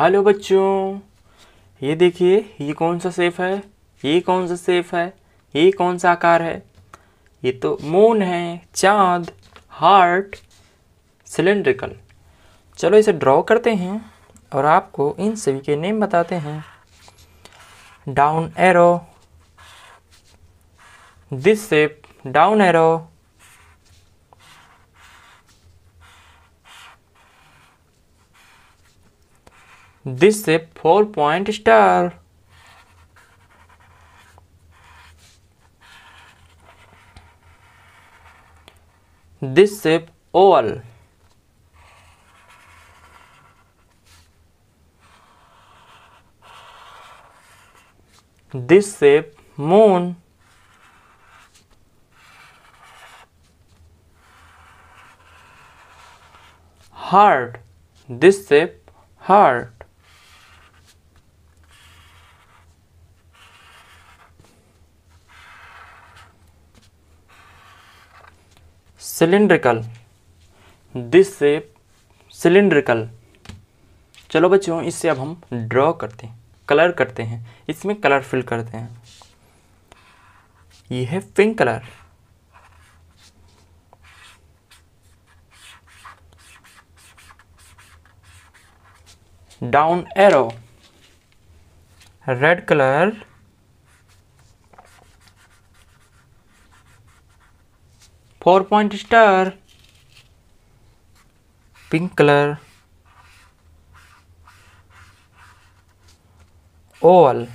Hello बच्चों ये देखिए ये कौन सा सेफ है ये कौन सा सेफ है ये कौन सा आकार है ये तो मून है चांद हार्ट सिलेंड्रिकल चलो इसे ड्रॉ करते हैं और आपको इन सभी के नेम बताते हैं down arrow this shape down arrow This is a 4-point star. This shape oval. This shape moon. Heart. This shape heart. Cylindrical this से सिलिंड्रिकल चलो बच्चों इससे अब हम ड्रॉ करते हैं कलर करते हैं इसमें कलर फिल करते हैं यह है pink colour down arrow red colour four point star pink colour oval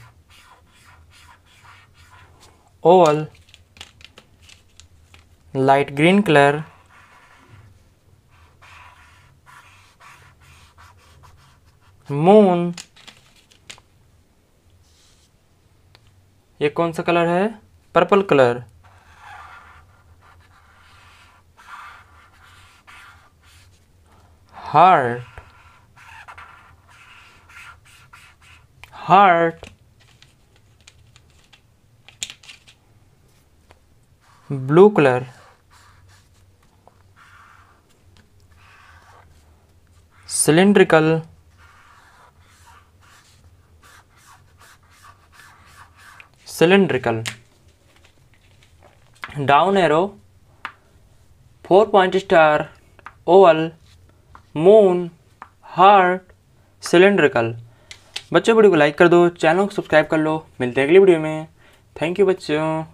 oval light green colour moon ये कौन सा कलर है purple colour heart heart blue color cylindrical cylindrical down arrow four point star oval moon heart cylindrical बच्चों video को like कर दो channel को subscribe कर लो मिलते हैं अगली वीडियो में थैंक यू बच्चों